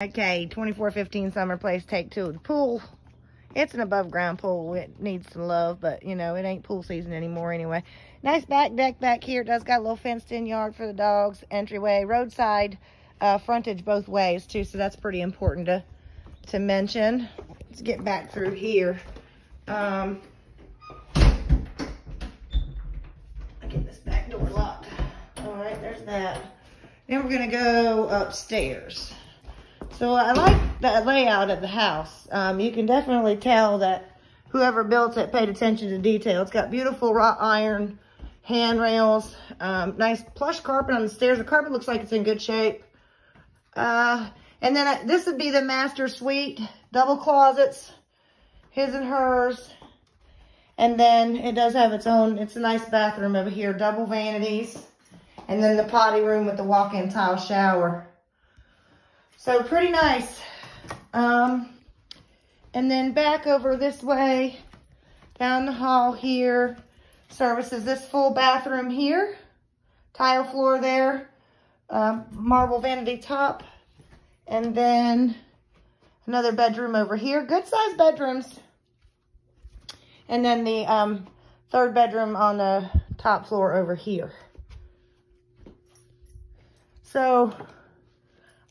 Okay, 2415 Summer Place, take two. The pool, it's an above ground pool. It needs some love, but you know, it ain't pool season anymore anyway. Nice back deck back here. It does got a little fenced in yard for the dogs, entryway, roadside uh, frontage both ways too. So that's pretty important to, to mention. Let's get back through here. Um, I get this back door locked. All right, there's that. Then we're gonna go upstairs. So I like the layout of the house. Um, you can definitely tell that whoever built it paid attention to detail. It's got beautiful wrought iron handrails, um, nice plush carpet on the stairs. The carpet looks like it's in good shape. Uh, and then I, this would be the master suite, double closets, his and hers. And then it does have its own, it's a nice bathroom over here, double vanities. And then the potty room with the walk-in tile shower. So pretty nice. Um, and then back over this way, down the hall here, services this full bathroom here. Tile floor there, um, marble vanity top. And then another bedroom over here. Good sized bedrooms. And then the um, third bedroom on the top floor over here. So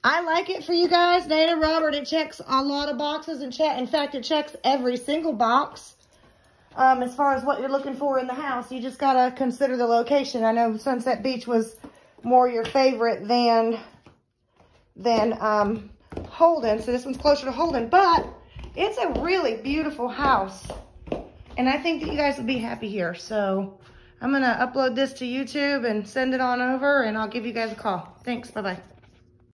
I like it for you guys. Dana Robert, it checks a lot of boxes and check. In fact, it checks every single box. Um, as far as what you're looking for in the house, you just gotta consider the location. I know Sunset Beach was more your favorite than than um, Holden, so this one's closer to Holden, but it's a really beautiful house, and I think that you guys will be happy here. So I'm gonna upload this to YouTube and send it on over, and I'll give you guys a call. Thanks, bye bye.